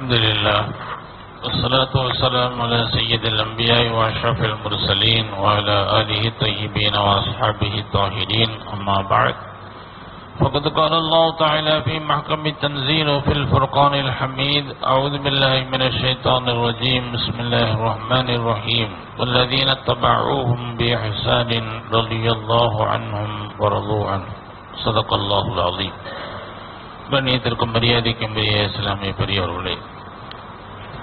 الحمد لله والصلاة والسلام على سيد الأنبياء وأشرف المرسلين وعلى آله الطيبين وأصحابه الطاهرين. أما بعد فقد قال الله تعالى في محكم التنزيل وفي الفرقان الحميد أعوذ بالله من الشيطان الرجيم. بسم الله الرحمن الرحيم. والذين اتبعوهم بإحسان رضي الله عنهم ورضوا عنه. صدق الله العظيم. கண்ணியத்திற்கும் மரியாதைக்கும் பெரிய இஸ்லாமிய பெரியவர்களே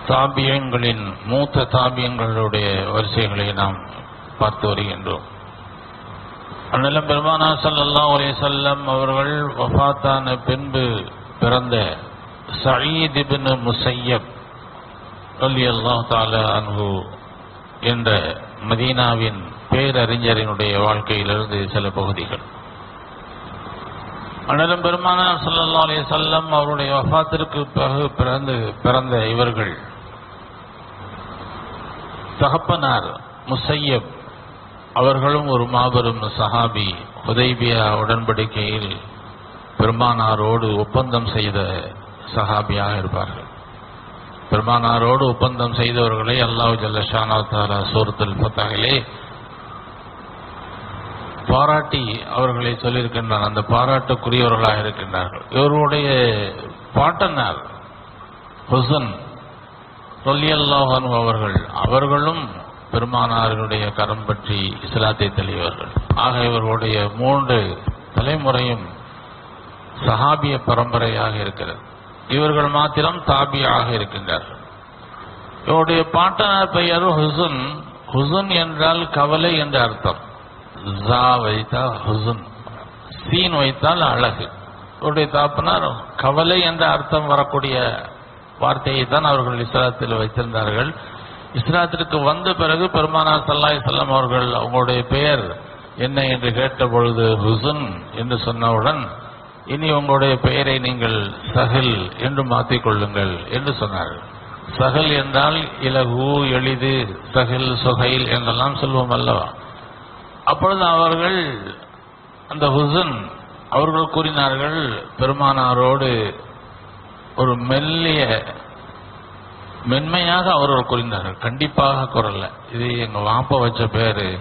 தாபியங்களின் மூத்த தாபியங்களுடைய வரிசைகளை நாம் பார்த்து வருகின்றோம். அண்ணல பெருமானா சல்லா ஒரே செல்லம் அவர்கள் வஃபாத்தான பின்பு பிறந்த சயீத் முசையப் முஸையப் ரலியல்லாஹு தால அன்ஹு என்ற மதீனாவின் பேரறிஞரினுடைய வாழ்க்கையிலிருந்து சில பகுதிகள். அண்ணலம் பெருமானார் சல்லா அலி சொல்லம் அவருடைய வஃபாத்திற்கு பிறகு பிறந்து பிறந்த இவர்கள். தகப்பனார் முசையப் அவர்களும் ஒரு மாபெரும் சஹாபி ஹுதைபியா உடன்படிக்கையில் பெருமானாரோடு ஒப்பந்தம் செய்த சஹாபியாக இருப்பார்கள். பெருமானாரோடு ஒப்பந்தம் செய்தவர்களை அல்லாஹ் ஜல்லஷானா தாரா சூரத்துல் பத்தாகலே பாராட்டி அவர்களை சொல்லியிருக்கின்றார் அந்த பாராட்டுக்குரியவர்களாக இருக்கின்றார்கள். இவருடைய பாட்டனார் ஹுசன் சொல்லியல்லாஹனு அவர்கள் அவர்களும் பெருமானாருடைய கரம் பற்றி இஸ்லாத்தை தெளிவர்கள் ஆக இவர்களுடைய மூன்று தலைமுறையும் சஹாபிய பரம்பரையாக இருக்கிறது. இவர்கள் மாத்திரம் தாபியாக இருக்கின்றார்கள். இவருடைய பாட்டனார் பெயர் ஹுசன். ஹுசன் என்றால் கவலை என்ற அர்த்தம். ஜா வைத்தால் ஹுசுன் சீன் வைத்தால் அழகு. அவருடைய தாப்பனார் கவலை என்ற அர்த்தம் வரக்கூடிய வார்த்தையை தான் அவர்கள் இஸ்லாத்தில் வைத்திருந்தார்கள். இஸ்லாத்திற்கு வந்த பிறகு பெருமானார் சல்லாய் செல்லம் அவர்கள் அவங்களுடைய பெயர் என்ன என்று கேட்ட பொழுது ஹுசுன் என்று சொன்னவுடன் இனி உங்களுடைய பெயரை நீங்கள் சஹில் என்று மாற்றிக் கொள்ளுங்கள் என்று சொன்னார்கள் சஹல் என்றால் இலகு எளிது சஹில் சொகைல் என்றெல்லாம் சொல்வோம் அல்லவா? அப்பொழுது அவர்கள் அந்த ஹுசன் அவர்கள் கூறினார்கள் பெருமானாரோடு ஒரு மெல்லிய மென்மையாக அவர்கள் கூறினார்கள். கண்டிப்பாக குரல்ல. இது எங்க வாப்ப வச்ச பேரு.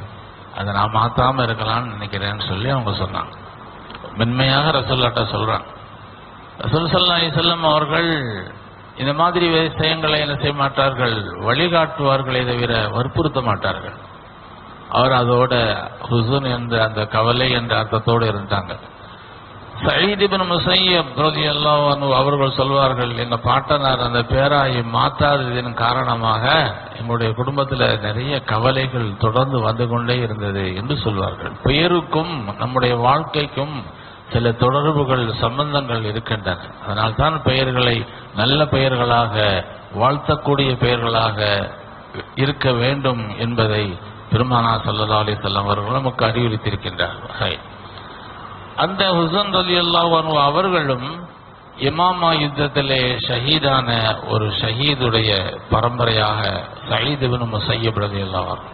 அதை நான் மாத்தாம இருக்கலாம்னு நினைக்கிறேன்னு சொல்லி அவங்க சொன்னாங்க. மென்மையாக ரசூல்லாட்ட சொல்றாங்க. ரசூல் சல்லா செல்லம் அவர்கள் இந்த மாதிரி விஷயங்களை என்ன செய்ய மாட்டார்கள்? வழிகாட்டுவார்களை தவிர வற்புறுத்த மாட்டார்கள். அவர் அதோட ஹுசுன் என்ற அந்த கவலை என்ற அர்த்தத்தோடு இருந்தாங்க. சயீதிபின் முசையப் எல்லாம் அவர்கள் சொல்வார்கள் எங்க பாட்டனார் அந்த பேராயை மாற்றாததின் காரணமாக எங்களுடைய குடும்பத்தில் நிறைய கவலைகள் தொடர்ந்து வந்து கொண்டே இருந்தது என்று சொல்வார்கள். பெயருக்கும் நம்முடைய வாழ்க்கைக்கும் சில தொடர்புகள் சம்பந்தங்கள் இருக்கின்றன. அதனால்தான் பெயர்களை நல்ல பெயர்களாக வாழ்த்தக்கூடிய பெயர்களாக இருக்க வேண்டும் என்பதை பெருமானா சல்லா அலி சொல்லம் அவர்கள் நமக்கு அறிவுறுத்தியிருக்கின்றார்கள். அந்த ஹுசன் அலி அல்லாஹ் அவர்களும் இமாமா யுத்தத்திலே ஷஹீதான ஒரு ஷஹீதுடைய பரம்பரையாக சயீதுபின் முசையப் ரலி அல்லாஹ்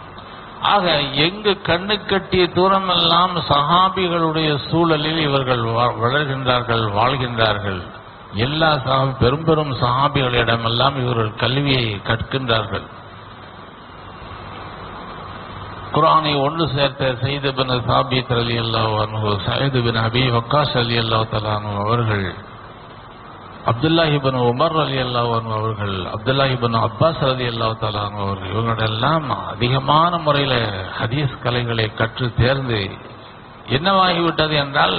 ஆக எங்கு கண்ணு கட்டிய தூரமெல்லாம் சஹாபிகளுடைய சூழலில் இவர்கள் வளர்கின்றார்கள் வாழ்கின்றார்கள். எல்லா பெரும் பெரும் சஹாபிகளிடமெல்லாம் இவர்கள் கல்வியை கற்கின்றார்கள். குரானை ஒன்று சேர்த்த சயிது பின் சாபித் அலி அல்லாஹ் சயிது பின் அபி வக்காஸ் அலி அல்லா தலானு அவர்கள் அப்துல்லாஹிபின் உமர் அலி அல்லாஹ் அவர்கள் அப்துல்லாஹிபின் அப்பாஸ் அலி அல்லா தலானு அவர்கள் இவங்களெல்லாம் அதிகமான முறையில் ஹதீஸ் கலைகளை கற்று தேர்ந்து என்னவாகிவிட்டது என்றால்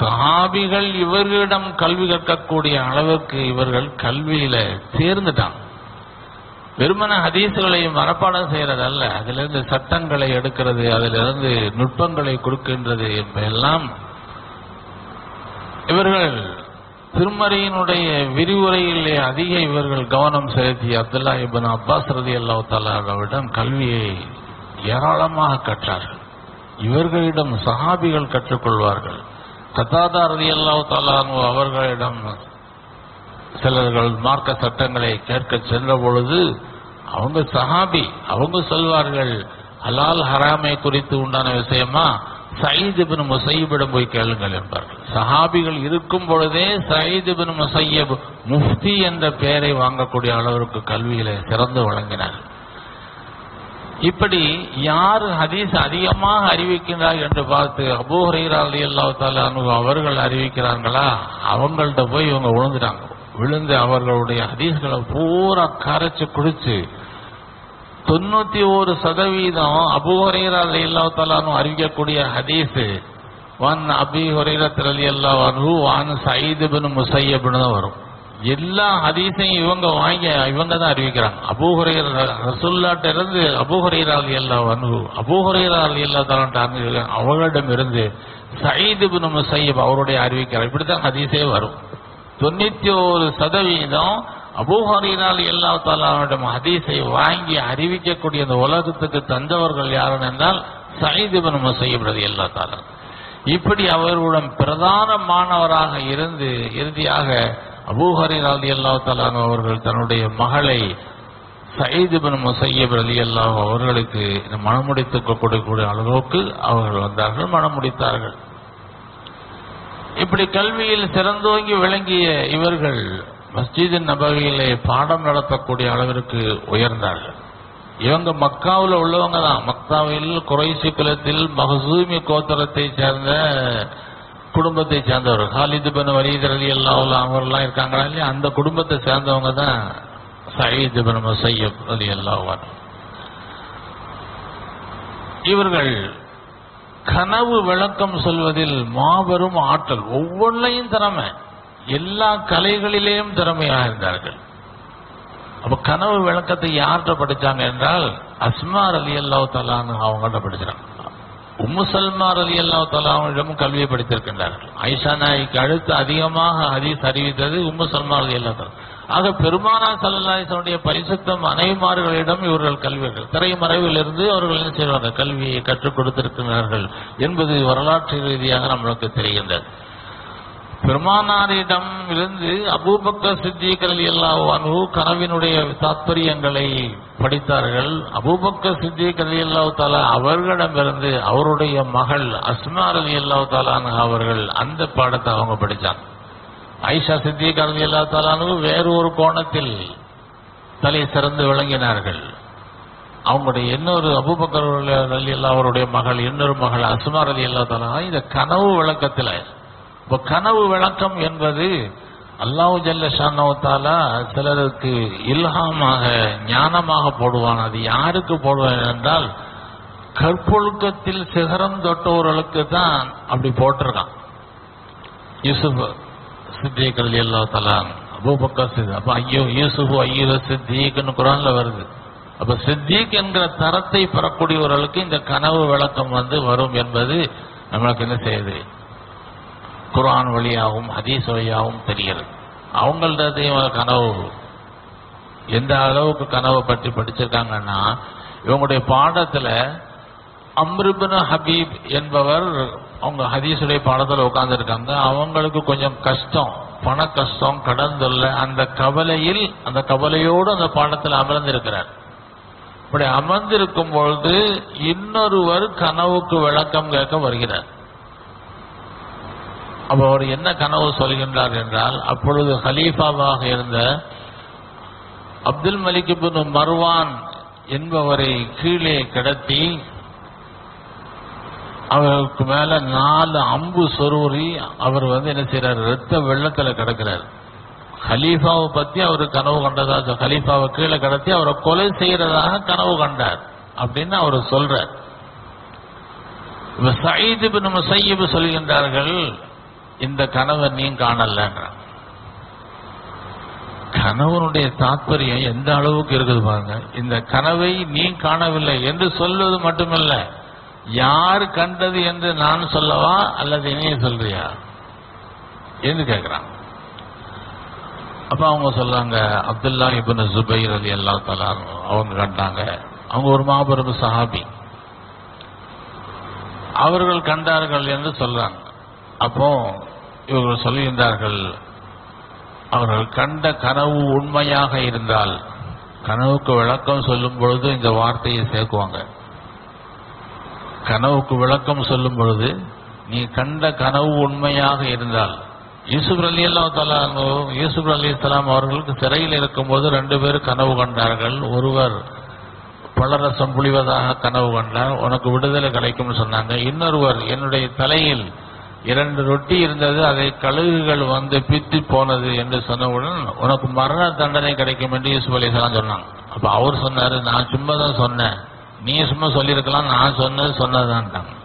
சஹாபிகள் இவர்களிடம் கல்வி கற்கக்கூடிய அளவுக்கு இவர்கள் கல்வியில தேர்ந்துட்டாங்க. வெறுமன ஹதீசுகளை மனப்பாடம் செய்யறதல்ல. அதிலிருந்து சட்டங்களை எடுக்கிறது அதிலிருந்து நுட்பங்களை கொடுக்கின்றது என்பதெல்லாம் இவர்கள் திருமறையினுடைய விரிவுரையிலே அதிக இவர்கள் கவனம் செலுத்தி அப்துல்லா இபின் அப்பாஸ் ரதி அல்லா தாலாவிடம் கல்வியை ஏராளமாக கற்றார்கள். இவர்களிடம் சஹாபிகள் கற்றுக்கொள்வார்கள். கத்தாதா ரதி அல்லா தாலானு அவர்களிடம் சிலர்கள் மார்க்க சட்டங்களை கேட்க சென்ற பொழுது அவங்க சஹாபி அவங்க சொல்வார்கள் ஹலால் ஹராமை குறித்து உண்டான விஷயமா? சயீத் இப்னு போய் கேளுங்கள் என்பார்கள். சஹாபிகள் இருக்கும் பொழுதே சயீத் முசையப் முஃப்தி என்ற பெயரை வாங்கக்கூடிய அளவிற்கு கல்வியில சிறந்து வழங்கினார் இப்படி யார் ஹதீஸ் அதிகமாக அறிவிக்கிறார் என்று பார்த்து அபூ ஹுரைரா ரலியல்லாஹு தஆலா அவர்கள் அறிவிக்கிறார்களா? அவங்கள்ட்ட போய் இவங்க விழுந்துட்டாங்க விழுந்து அவர்களுடைய ஹதீஸ்களை பூரா கரைச்சு குடிச்சு தொண்ணூத்தி ஒரு சதவீதம் அபுஹரீரா ஹுரைரா ரலியல்லாஹு அறிவிக்கக்கூடிய ஹதீஸ். வன் அபி ஹுரைரத் ரலியல்லாஹு அன்ஹு வான் சயீத் இப்னு முஸையப்னு தான் வரும். எல்லா ஹதீஸையும் இவங்க வாங்கி இவங்க தான் அறிவிக்கிறாங்க. அபூ ரசுல்லாட்ட ரசூல்லாட்ட இருந்து அபூ ஹுரைரா ரலியல்லாஹு அன்ஹு அபூ ஹுரைரா ரலியல்லாஹு தஆலா அவர்களிடம் இருந்து சயீது பின் முசையப் அவருடைய அறிவிக்கிறார் இப்படி தான் ஹதீஸே வரும். தொண்ணூத்தி ஒரு சதவீதம் அபூஹரீரால் எல்லா தாலாவிடம் ஹதீஸை வாங்கி அறிவிக்கக்கூடிய அந்த உலகத்துக்கு தந்தவர்கள் யாரும் என்றால் சைதிபன் முசையப் ரதி எல்லா தாலா இப்படி அவர்களுடன் பிரதான மாணவராக இருந்து இறுதியாக அபூஹரீரால் எல்லா தாலான் அவர்கள் தன்னுடைய மகளை சயீதுபன் முசையப் ரலி அல்லாஹ் அவர்களுக்கு மனமுடித்துக் கொடுக்கக்கூடிய அளவுக்கு அவர்கள் வந்தார்கள் மனமுடித்தார்கள். இப்படி கல்வியில் சிறந்தோங்கி விளங்கிய இவர்கள் மஸ்ஜித் நபவியிலே பாடம் நடத்தக்கூடிய அளவிற்கு உயர்ந்தார்கள். இவங்க மக்காவில் உள்ளவங்க தான். மக்காவில் குறைசி குலத்தில் மஹசூமி கோத்திரத்தை சேர்ந்த குடும்பத்தை சேர்ந்தவர். ஹாலிது பின் வலீத் அலி அல்லாஹ் அவர்லாம் இருக்காங்களா இல்லையா? அந்த குடும்பத்தை சேர்ந்தவங்க தான் சயீது பின் முசையப் அலி அல்லாஹ் இவர்கள் கனவு விளக்கம் சொல்வதில் மாபெரும் ஆற்றல். ஒவ்வொன்றையும் திறமை. எல்லா கலைகளிலேயும் திறமையாக இருந்தார்கள். அப்ப கனவு விளக்கத்தை யார்கிட்ட படிச்சாங்க என்றால் அஸ்மார் அலி அல்லாஹ் தலான்னு அவங்கள்ட்ட படிச்சாங்க. உம்மு சல்மார் அலி அல்லா தலாவிடமும் கல்வியை படித்திருக்கின்றார்கள். ஐஷா நாய்க்கு அடுத்து அதிகமாக ஹதீஸ் அறிவித்தது உம்மு சல்மார் அலி அல்லா தலா ஆக பெருமானா சல்லாசனுடைய பரிசுத்தம் அனைமார்களிடம் இவர்கள் கல்வியர்கள் திரைமறைவிலிருந்து அவர்கள் என்ன செய்வாங்க கல்வியை கற்றுக் கொடுத்திருக்கிறார்கள் என்பது வரலாற்று ரீதியாக நம்மளுக்கு தெரிகின்றது. பெருமானாரிடம் இருந்து அபூபக்க சித்திகர் அல்லாஹ் கனவினுடைய தாத்பரியங்களை படித்தார்கள். அபூபக்க சித்திகர் அல்லாஹ் தாலா அவர்களிடமிருந்து அவருடைய மகள் அஸ்மார் அலி அல்லாஹ் அவர்கள் அந்த பாடத்தை அவங்க படித்தாங்க ஐஷா சித்திக் அலி அல்லா தாலானு வேறு ஒரு கோணத்தில் தலை சிறந்து விளங்கினார்கள். அவங்களுடைய இன்னொரு அபுபக்கர் அலி அல்லா அவருடைய மகள் இன்னொரு மகள் அஸ்மார் அலி அல்லா தாலா இந்த கனவு விளக்கத்தில் இப்ப கனவு விளக்கம் என்பது அல்லாஹு ஜல்ல ஷானவத்தாலா சிலருக்கு இல்ஹாமாக ஞானமாக போடுவான். அது யாருக்கு போடுவான் என்றால் கற்பொழுக்கத்தில் சிகரம் தொட்டவர்களுக்கு தான் அப்படி போட்டிருக்கான். யூசுப் சித்திக் எல்லா அல்லா தலான் அபூபக்கர் சித் அப்ப ஐயோ யூசுஃபு ஐயோ சித்திக்னு குரான்ல வருது. அப்ப சித்திக் என்கிற தரத்தை பெறக்கூடியவர்களுக்கு இந்த கனவு விளக்கம் வந்து வரும் என்பது நம்மளுக்கு என்ன செய்யுது? குரான் வழியாகவும் ஹதீஸ் வழியாகவும் தெரிகிறது. அவங்கள்டையும் கனவு. எந்த அளவுக்கு கனவை பற்றி படிச்சிருக்காங்கன்னா இவங்களுடைய பாடத்துல அம்ருபின் ஹபீப் என்பவர் அவங்க ஹதீஸுடைய பாடத்தில் உட்கார்ந்துருக்காங்க. அவங்களுக்கு கொஞ்சம் கஷ்டம் பண கஷ்டம் கடன் தொல்லை அந்த கவலையில் அந்த கவலையோடு அந்த பாடத்தில் அமர்ந்திருக்கிறார். இப்படி அமர்ந்திருக்கும் பொழுது இன்னொருவர் கனவுக்கு விளக்கம் கேட்க வருகிறார். அவர் என்ன கனவு சொல்கின்றார் என்றால் அப்பொழுது ஹலீஃபாவாக இருந்த அப்துல் மலிக் இப்னு மர்வான் என்பவரை கீழே கிடத்தி அவருக்கு மேல நாலு அம்பு சொருவி அவர் வந்து என்ன செய்யறாரு ரத்த வெள்ளத்துல கிடக்கிறார். ஹலீஃபாவை பத்தி அவர் கனவு கண்டதா? ஹலீஃபாவை கீழே கிடத்தி அவரை கொலை செய்யறதாக கனவு கண்டார் அப்படின்னு அவர் சொல்றார். இப்ப சயீத் இப்னு முசையப் சொல்கின்றார்கள் இந்த கனவை நீ காணலன்ற. கணவனுடைய தாற்பயம் எந்த அளவுக்கு இருக்குது பாருங்க. இந்த கனவை நீ காணவில்லை என்று சொல்வது மட்டுமல்ல. யார் கண்டது என்று நான் சொல்லவா அல்லது நீ சொல்றியா? என்று கேட்கிறான். அப்ப அவங்க சொல்றாங்க அப்துல்லா இபின் ஜுபைர் அலி அல்லா தலா அவங்க கண்டாங்க. அவங்க ஒரு மாபெரும் சஹாபி. அவர்கள் கண்டார்கள் என்று சொல்றாங்க. அப்போ இவர்கள் சொல்லுகின்றார்கள் அவர்கள் கண்ட கனவு உண்மையாக இருந்தால் கனவுக்கு விளக்கம் சொல்லும் பொழுது இந்த வார்த்தையை சேர்க்குவாங்க. கனவுக்கு விளக்கம் சொல்லும் பொழுது நீ கண்ட கனவு உண்மையாக இருந்தால் யூசுப் அலி அல்லா தலானோ யூசுப் அலி இஸ்லாம் அவர்களுக்கு சிறையில் இருக்கும்போது ரெண்டு பேரும் கனவு கண்டார்கள். ஒருவர் பலரசம் புழிவதாக கனவு கண்டார். உனக்கு விடுதலை கிடைக்கும்னு சொன்னாங்க. இன்னொருவர் என்னுடைய தலையில் இரண்டு ரொட்டி இருந்தது அதை கழுகுகள் வந்து பித்தி போனது என்று சொன்னவுடன் உனக்கு மரண தண்டனை கிடைக்கும் என்று யூசுப் அலி சொன்னாங்க. அப்ப அவர் சொன்னாரு நான் சும்மா தான் சொன்னேன். நீ சும்மா சொல்லியிருக்கலாம் நான் சொன்னது சொன்னதான்ட்டாங்க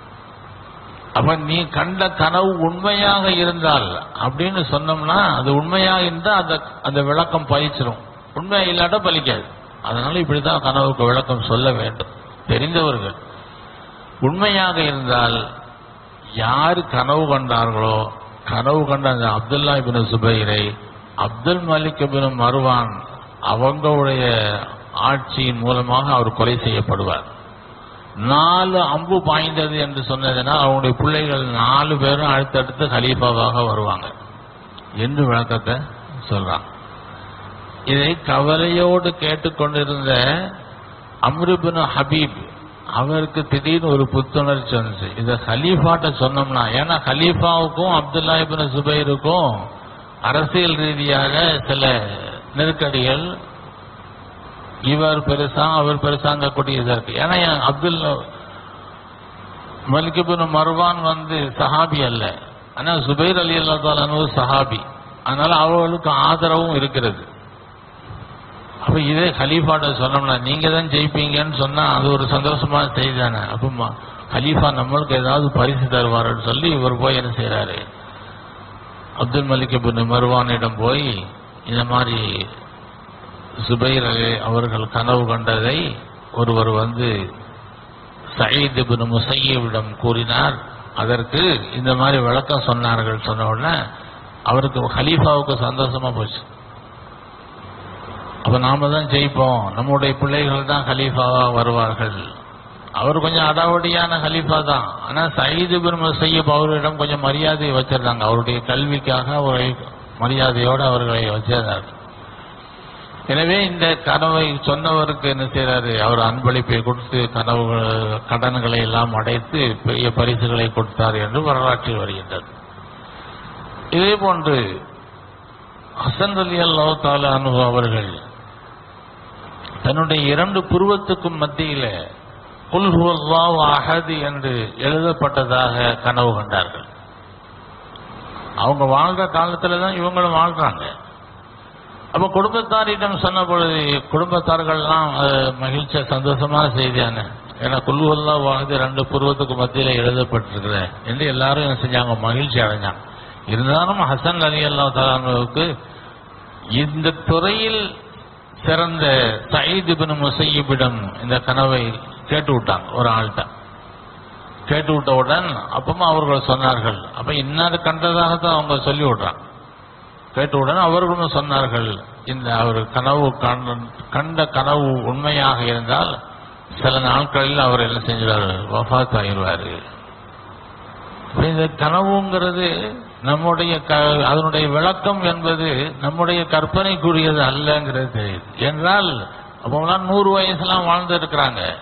அப்ப நீ கண்ட கனவு உண்மையாக இருந்தால் அப்படின்னு சொன்னோம்னா அது உண்மையாக இருந்தால் அந்த அந்த விளக்கம் பலிச்சிரும் உண்மை இல்லாட்ட பலிக்காது அதனால இப்படிதான் கனவுக்கு விளக்கம் சொல்ல வேண்டும். தெரிந்தவர்கள் உண்மையாக இருந்தால் யார் கனவு கண்டார்களோ கனவு கண்ட அந்த அப்துல்லா பின் சுபைரை அப்துல் மலிக் பின் மருவான் அவங்களுடைய ஆட்சியின் மூலமாக அவர் கொலை செய்யப்படுவார். நாலு அம்பு பாய்ந்தது என்று சொன்னதுன்னா அவங்களுடைய பிள்ளைகள் நாலு பேரும் அடுத்தடுத்து ஹலீஃபாவாக வருவாங்க என்று விளக்கத்தை சொல்றான் இதை கவலையோடு கேட்டுக்கொண்டிருந்த அம்ருபின் ஹபீப் அவருக்கு திடீர்னு ஒரு புத்துணர்ச்சி வந்துச்சு. இதை ஹலீஃபாட்ட சொன்னோம்னா ஏன்னா ஹலீஃபாவுக்கும் அப்துல்லா இபின் சுபைருக்கும் அரசியல் ரீதியாக சில நெருக்கடிகள் இவர் பெருசா அவர் பெருசாங்க இதாக இருக்கு. ஏன்னா என் அப்துல் மலிகபின் மர்வான் வந்து சஹாபி அல்ல. ஆனா சுபைர் அலி அல்லா சஹாபி. அதனால அவர்களுக்கு ஆதரவும் இருக்கிறது. அப்ப இதே ஹலீஃபாட்ட சொன்னோம்னா நீங்க தான் ஜெயிப்பீங்கன்னு சொன்னா அது ஒரு சந்தோஷமான செய்தி தானே. அப்ப ஹலீஃபா நம்மளுக்கு ஏதாவது பரிசு தருவாருன்னு சொல்லி இவர் போய் என்ன செய்யறாரு அப்துல் மலிக் பின் மருவானிடம் போய் இந்த மாதிரி சுபைர் அலி அவர்கள் கனவு கண்டதை ஒருவர் வந்து சயீத் பின் முசையவிடம் கூறினார். அதற்கு இந்த மாதிரி விளக்கம் சொன்னார்கள் சொன்ன உடனே அவருக்கு ஹலீஃபாவுக்கு சந்தோஷமா போச்சு. அப்ப நாம தான் ஜெயிப்போம். நம்முடைய பிள்ளைகள் தான் ஹலீஃபாவா வருவார்கள். அவர் கொஞ்சம் அடாவடியான ஹலீஃபா தான். ஆனா சயீது பின் முசையப் அவரிடம் கொஞ்சம் மரியாதை வச்சிருந்தாங்க. அவருடைய கல்விக்காக அவரை மரியாதையோடு அவர்களை வச்சிருந்தார். எனவே இந்த கனவை சொன்னவருக்கு என்ன செய்யறாரு அவர் அன்பளிப்பை கொடுத்து கனவு கடன்களை எல்லாம் அடைத்து பெரிய பரிசுகளை கொடுத்தார் என்று வரலாற்றில் வருகின்றது. இதே போன்று ஹசன் அலி அல்லா தாலா அவர்கள் தன்னுடைய இரண்டு புருவத்துக்கும் மத்தியில குல்ஹுவல்லாஹ் அஹது என்று எழுதப்பட்டதாக கனவு கண்டார்கள். அவங்க வாழ்ற காலத்துல தான் இவங்களும் வாழ்றாங்க. அப்ப குடும்பத்தாரிடம் சொன்ன பொழுது குடும்பத்தார்கள்லாம் மகிழ்ச்சிய சந்தோஷமான செய்தியான ஏன்னா குல்லுவல்லா வாழ்ந்து ரெண்டு புருவத்துக்கு மத்தியில எழுதப்பட்டிருக்கிற என்று எல்லாரும் என்ன செஞ்சாங்க? மகிழ்ச்சி அடைஞ்சாங்க. இருந்தாலும் ஹசன் அலி அல்லா தலானுக்கு இந்த துறையில் சிறந்த சயீத் பின் முசையிபிடம் இந்த கனவை கேட்டு விட்டாங்க ஒரு ஆள்கிட்ட. கேட்டு விட்டவுடன் அப்பமா அவர்கள் சொன்னார்கள். அப்ப இன்னாரு கண்டதாகத்தான் அவங்க சொல்லி விடுறாங்க கேட்டவுடன் அவர்களும் சொன்னார்கள் இந்த அவர் கனவு கண்ட- கண்ட கனவு உண்மையாக இருந்தால் சில நாட்களில் அவர் என்ன செஞ்சார் வஃபாத் ஆயிடுவாரு. இந்த கனவுங்கிறது நம்முடைய க- அதனுடைய விளக்கம் என்பது நம்முடைய கற்பனைக்குரியது அல்லங்கிறது. தெரியுது என்றால் அப்போலாம் நூறு வயசுலாம் வாழ்ந்து இருக்கிறாங்க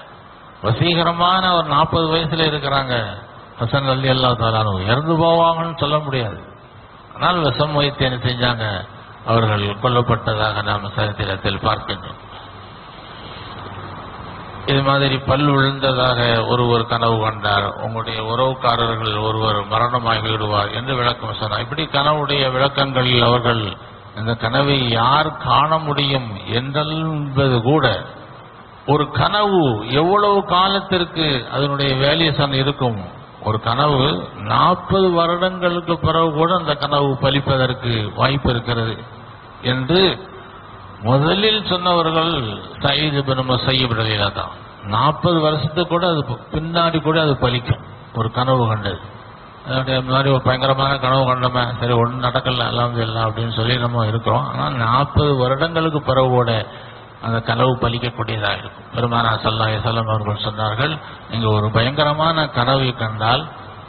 வசீகரமான ஒரு நாற்பது வயசுல இருக்கிறாங்க. ஹசன் அலி அல்லா தாலானு இறந்து போவாங்கன்னு சொல்ல முடியாது. ஆனால் விஷம் வைத்து என்ன செஞ்சாங்க. அவர்கள் கொல்லப்பட்டதாக நாம் சரித்திரத்தில் பார்க்கின்றோம். இது மாதிரி பல் விழுந்ததாக ஒருவர் கனவு கண்டார். உங்களுடைய உறவுக்காரர்கள் ஒருவர் மரணமாகி விடுவார் என்று விளக்கம் சொன்னார். இப்படி கனவுடைய விளக்கங்களில் அவர்கள் இந்த கனவை யார் காண முடியும் என்றென்பது கூட ஒரு கனவு எவ்வளவு காலத்திற்கு அதனுடைய வேல்யூசன் இருக்கும்? ஒரு கனவு நாற்பது வருடங்களுக்கு பிறகு கூட அந்த கனவு பலிப்பதற்கு வாய்ப்பு இருக்கிறது என்று முதலில் சொன்னவர்கள் சயீது நம்ம முசையப் ரலியல்லாஹு தான். நாற்பது வருஷத்துக்கு கூட அது பின்னாடி கூட அது பலிக்கும். ஒரு கனவு கண்டது. அதனுடைய மாதிரி ஒரு பயங்கரமான கனவு கண்டமே சரி ஒன்றும் நடக்கல எல்லாம் இல்லை அப்படின்னு சொல்லி நம்ம இருக்கிறோம். ஆனால் நாற்பது வருடங்களுக்கு பிறகு கூட அந்த கனவு பலிக்கக்கூடியதாக இருக்கும். பெருமானா சல்லா அவர்கள் சொன்னார்கள் நீங்கள் ஒரு பயங்கரமான கனவை கண்டால்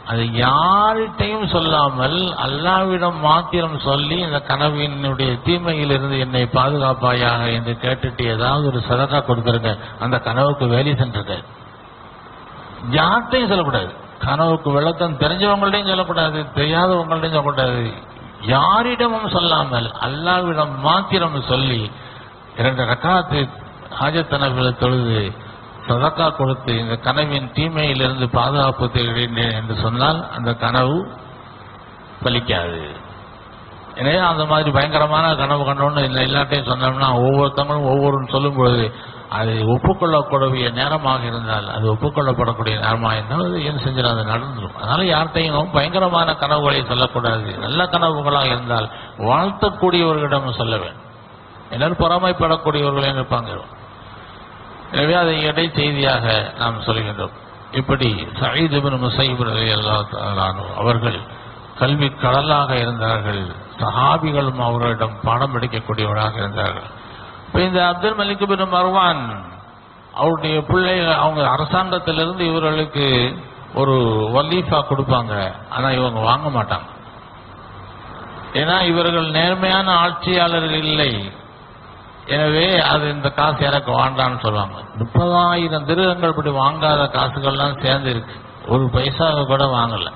அது யார்கிட்டையும் சொல்லாமல் அல்லாவிடம் மாத்திரம் சொல்லி இந்த கனவினுடைய தீமையிலிருந்து என்னை பாதுகாப்பாயாக என்று கேட்டுட்டு ஏதாவது ஒரு சதக்கா கொடுத்துருங்க. அந்த கனவுக்கு வேலி சென்றது. யார்கிட்டையும் சொல்லக்கூடாது. கனவுக்கு விளக்கம் தெரிஞ்சவங்கள்ட்டையும் சொல்லக்கூடாது தெரியாதவங்கள்ட்டையும் சொல்லக்கூடாது. யாரிடமும் சொல்லாமல் அல்லாவிடம் மாத்திரம் சொல்லி இரண்டு ரக்காத்து ஹாஜத்தனவில் தொழுது சதக்கா கொடுத்து இந்த கனவின் தீமையிலிருந்து பாதுகாப்பு தேடுகிறேன் என்று சொன்னால் அந்த கனவு பலிக்காது. எனவே அந்த மாதிரி பயங்கரமான கனவு கண்டோன்னு இல்லை எல்லாட்டையும் சொன்னோம்னா ஒவ்வொருத்தவங்களும் ஒவ்வொரு சொல்லும் பொழுது அது ஒப்புக்கொள்ளக்கூடிய நேரமாக இருந்தால் அது ஒப்புக்கொள்ளப்படக்கூடிய நேரமாக இருந்தால் அது என்ன செஞ்சிடும்? அது நடந்துடும் அதனால யார்கிட்டையும் பயங்கரமான கனவுகளை சொல்லக்கூடாது. நல்ல கனவுகளாக இருந்தால் வாழ்த்தக்கூடியவர்களிடம் சொல்ல வேண்டும். எல்லாரும் பொறாமைப்படக்கூடியவர்களே இருப்பாங்க. எனவே அதை இடை செய்தியாக நாம் சொல்கின்றோம். இப்படி சயீத் முசைபின் முசைப் ரலியல்லாஹு அவர்கள் கல்வி கடலாக இருந்தார்கள். சஹாபிகளும் அவர்களிடம் பாடம் எடுக்கக்கூடியவராக இருந்தார்கள். இப்ப இந்த அப்துல் மலிக் பின் மர்வான் அவருடைய பிள்ளை அவங்க அரசாங்கத்திலிருந்து இவர்களுக்கு ஒரு வலீஃபா கொடுப்பாங்க. ஆனா இவங்க வாங்க மாட்டாங்க. ஏன்னா இவர்கள் நேர்மையான ஆட்சியாளர்கள் இல்லை. எனவே அது இந்த காசு எனக்கு வேண்டாம்னு சொல்லுவாங்க. முப்பதாயிரம் திருகங்கள் இப்படி வாங்காத காசுகள்லாம் சேர்ந்து இருக்கு. ஒரு பைசாவை கூட வாங்கல.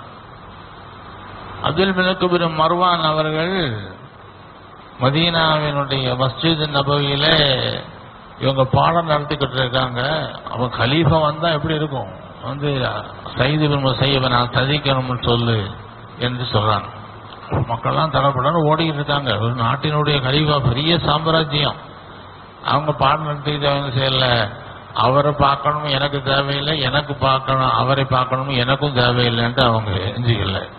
அப்துல் மினக்கு மர்வான் அவர்கள் மதீனாவினுடைய மஸ்ஜித் நபவியில இவங்க பாடம் நடத்திக்கிட்டு இருக்காங்க. அவன் கலீஃபா வந்தா எப்படி இருக்கும்? வந்து சைது பின் செய்யவன் நான் சதிக்கணும்னு சொல்லு என்று சொல்றாங்க. மக்கள்லாம் தடப்படன்னு ஓடிக்கிட்டு இருக்காங்க. ஒரு நாட்டினுடைய கலீஃபா பெரிய சாம்ராஜ்யம். அவங்க பாடம் தேவையான செய்யல. அவரை பார்க்கணும் எனக்கு தேவையில்லை எனக்கு பார்க்கணும் அவரை பார்க்கணும் எனக்கும் தேவையில்லைன்ட்டு அவங்க எஞ்சிக்கல.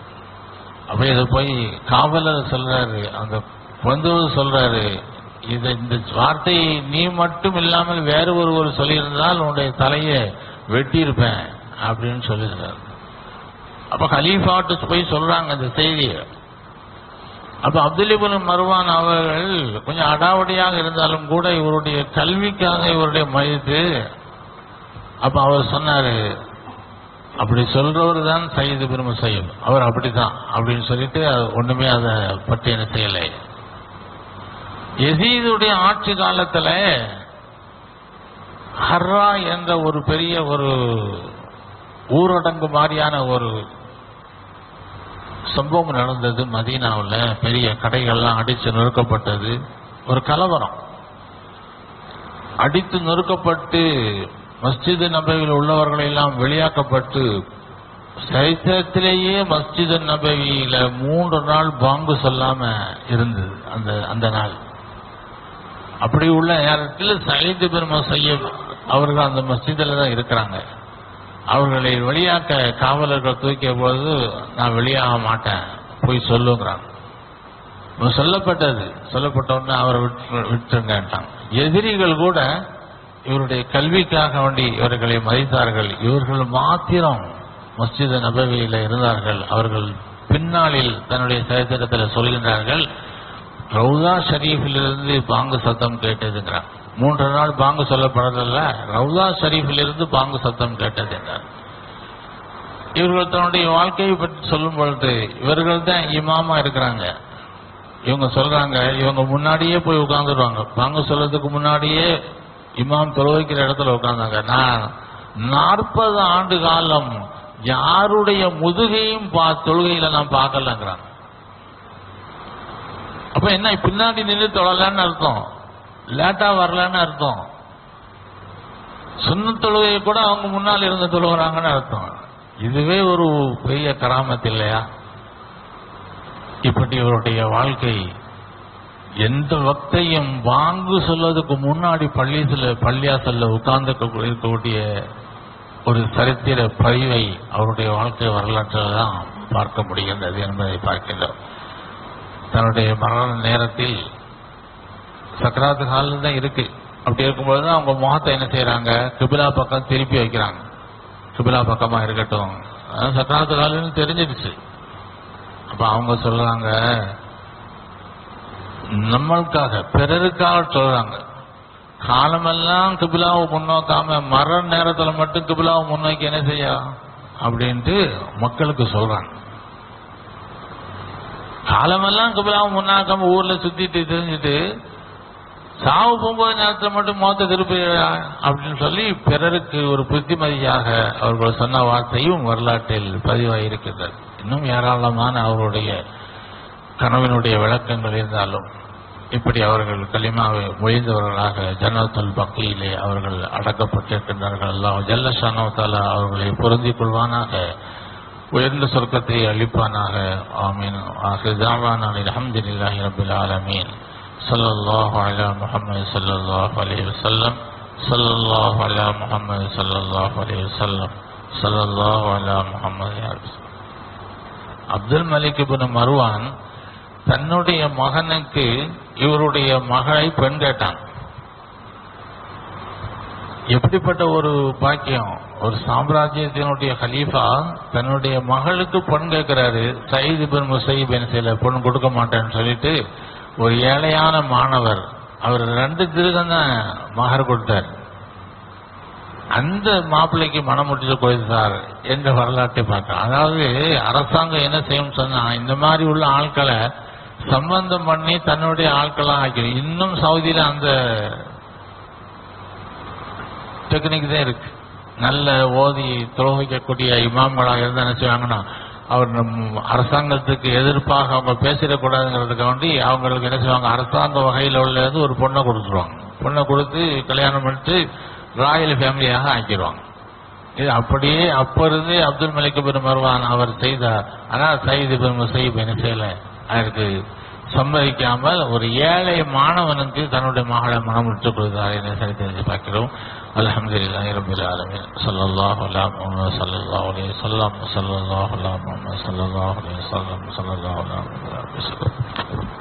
அப்படி இதை போய் காவலர் சொல்றாரு அந்த வந்தவர் சொல்றாரு இதை இந்த வார்த்தையை நீ மட்டும் இல்லாமல் வேறு ஒருவர் சொல்லியிருந்தால் உன்னுடைய தலையை வெட்டியிருப்பேன் அப்படின்னு சொல்லியிருந்தார். அப்ப ஹலீஃபாட்டு போய் சொல்றாங்க இந்த செய்தியை. அப்ப அப்துல்லிபுல் மருவான் அவர்கள் கொஞ்சம் அடாவடியாக இருந்தாலும் கூட இவருடைய கல்விக்காக இவருடைய மதித்து அப்ப அவர் சொன்னாரு அப்படி சொல்றவர் தான் சையது பெரும செய்யும் அவர் அப்படிதான் அப்படின்னு சொல்லிட்டு அது ஒண்ணுமே அதை பற்றி என்ன செய்யலை. எசீதுடைய ஆட்சி காலத்துல ஹர்ரா என்ற ஒரு பெரிய ஒரு ஊரடங்கு மாதிரியான ஒரு சம்பவம் நடந்தது மதீனாவுல. பெரிய கடைகள்லாம் அடித்து நொறுக்கப்பட்டது. ஒரு கலவரம். அடித்து நொறுக்கப்பட்டு மஸ்ஜிது நபையில் உள்ளவர்கள் எல்லாம் வெளியாக்கப்பட்டு சரித்திரத்திலேயே மஸ்ஜிது நபவியில மூன்று நாள் பாங்கு சொல்லாம இருந்தது அந்த அந்த நாள். அப்படி உள்ள நேரத்தில் சயீது பெருமா செய்ய அவர்கள் அந்த மஸ்ஜிதில் தான் இருக்கிறாங்க. அவர்களை வெளியாக்க காவலர்கள் தூக்கிய பொழுது நான் வெளியாக மாட்டேன். போய் சொல்லுங்கிறான். சொல்லப்பட்டது. சொல்லப்பட்ட அவரை விட்டு விட்டுருங்கட்டாங்க எதிரிகள் கூட இவருடைய கல்விக்காக வேண்டி இவர்களை மதித்தார்கள். இவர்கள் மாத்திரம் மஸ்ஜித் நபவியில இருந்தார்கள். அவர்கள் பின்னாளில் தன்னுடைய சரித்திரத்தில் சொல்கின்றார்கள் ரவுதா ஷரீஃபிலிருந்து பாங்கு சத்தம் கேட்டதுங்கிறான் மூன்று நாள் பாங்கு சொல்லப்படல ரவுதா ஷரீஃபிலிருந்து பாங்கு சத்தம் கேட்டது என்றார். இவர்கள் தன்னுடைய வாழ்க்கையை பற்றி சொல்லும் பொழுது இவர்கள் தான் இமாமா இருக்கிறாங்க. இவங்க சொல்றாங்க இவங்க முன்னாடியே போய் உட்கார்ந்துருவாங்க. பாங்கு சொல்றதுக்கு முன்னாடியே இமாம் தொழுவைக்கிற இடத்துல உட்கார்ந்தாங்க. நான் நாற்பது ஆண்டு காலம் யாருடைய முதுகையும் பா தொழுகையில நான் பார்க்கலங்கிறாங்க. அப்ப என்ன பின்னாடி நின்று தொழலன்னு அர்த்தம். லேட்டா வரலன்னு அர்த்தம். சுண்ண தொழுகையை கூட அவங்க முன்னால் இருந்து தொழுகிறாங்கன்னு அர்த்தம். இதுவே ஒரு பெரிய கராமத்து இல்லையா? இப்படி இவருடைய வாழ்க்கை எந்த வக்தையும் வாங்கு சொல்வதற்கு முன்னாடி பள்ளியத்துல பள்ளியாசல்ல உட்கார்ந்து இருக்கக்கூடிய ஒரு சரித்திர பதிவை அவருடைய வாழ்க்கை வரலாற்றில் தான் பார்க்க முடிகின்றது என்பதை பார்க்கின்றோம். தன்னுடைய மரண நேரத்தில் சக்கராத்து காலில் தான் இருக்கு. அப்படி இருக்கும்போது தான் அவங்க முகத்தை என்ன செய்யறாங்க கிபிலா பக்கம் திருப்பி வைக்கிறாங்க. கிபிலா பக்கமா இருக்கட்டும். சக்கராத்து காலுன்னு தெரிஞ்சிடுச்சு. அப்ப அவங்க சொல்றாங்க நம்மளுக்காக பிறருக்காக சொல்றாங்க. காலமெல்லாம் கிபிலாவை முன்னோக்காம மர நேரத்துல மட்டும் கிபிலாவை முன்னோக்கி என்ன செய்ய? அப்படின்ட்டு மக்களுக்கு சொல்றாங்க. காலமெல்லாம் கிபிலாவை முன்னாக்காம ஊர்ல சுத்திட்டு தெரிஞ்சுட்டு சாவு போகும்போது நேரத்தில் மட்டும் மோத்த திருப்பி அப்படின்னு சொல்லி பிறருக்கு ஒரு புத்திமதியாக அவர்கள் சொன்ன வார்த்தையும் வரலாற்றில் பதிவாயிருக்கின்றது. இன்னும் ஏராளமான அவருடைய கனவினுடைய விளக்கங்கள் இருந்தாலும் இப்படி அவர்கள் களிமாவை மொழிந்தவர்களாக ஜன்னத்துல் பக்தியிலே அவர்கள் அடக்கப்பட்டிருக்கின்றார்கள். அல்லாஹ் ஜல்லஷானோ அவர்களை பொருந்திக் கொள்வானாக உயர்ந்த சொர்க்கத்தை அளிப்பானாக ஆமீன். ஆஹிதாவான் அல்ஹம்துலில்லாஹி ரபுல் ஆலமீன். صلى الله على محمد صلى الله عليه وسلم. صلى الله على محمد صلى الله عليه وسلم. صلى الله على محمد. அப்துல் மலிக் இப்னு மர்வான் தன்னுடைய மகனுக்கு இவருடைய மகளை பெண் கேட்டான் எப்படிப்பட்ட ஒரு பாக்கியம் ஒரு சாம்ராஜ்யத்தினுடைய ஹலீஃபா தன்னுடைய மகளுக்கு பெண் கேட்கிறாரு சயீத் பின் முசைப் சில பொன் கொடுக்க மாட்டேன்னு சொல்லிட்டு ஒரு ஏழையான மாணவர் அவர் ரெண்டு திருகம் தான் மகர் கொடுத்தார். அந்த மாப்பிள்ளைக்கு மனம் முடிச்சு கொடுத்தார் என்ற வரலாற்றை பார்க்கலாம் அதாவது அரசாங்கம் என்ன செய்யும் சொன்னா இந்த மாதிரி உள்ள ஆட்களை சம்பந்தம் பண்ணி தன்னுடைய ஆட்களா ஆக்கி இன்னும் சவுதியில அந்த டெக்னிக் தான் இருக்கு. நல்ல ஓதி துரோகிக்கக்கூடிய இமாம்களாக இருந்தா என்ன செய்வாங்கன்னா அவர் நம் அரசாங்கத்துக்கு எதிர்ப்பாக அவங்க பேசிடக்கூடாதுங்கிறதுக்கு வேண்டி அவங்களுக்கு என்ன செய்வாங்க அரசாங்க வகையில் உள்ளது ஒரு பொண்ணை கொடுத்துருவாங்க. பொண்ணை கொடுத்து கல்யாணம் பண்ணிட்டு ராயல் ஃபேமிலியாக ஆக்கிடுவாங்க. இது அப்படியே அப்போ இருந்து அப்துல் மலிக் பின் மர்வான் அவர் செய்தார். ஆனால் சயிது பின் முசைப் என்ன செய்யல? அதற்கு சம்மதிக்காமல் ஒரு ஏழை மாணவனுக்கு தன்னுடைய மகளை மனம் விட்டுக் கொடுத்தார். என்று சரி தெரிஞ்சு பார்க்கிறோம். الحمد لله رب العالمين صلى الله على محمد صلى الله عليه وسلم صلى الله على وسلم صلى الله على وسلم۔